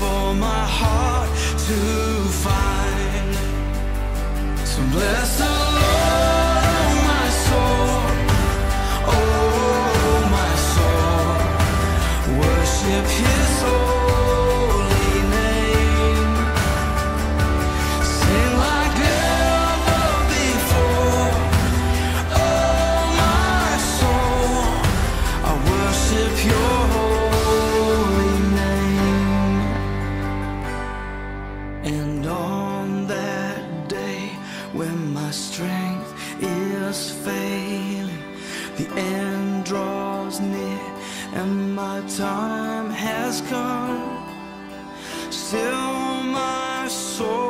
for my heart to find. So bless the Lord, on that day when my strength is failing, the end draws near and my time has come. Still my soul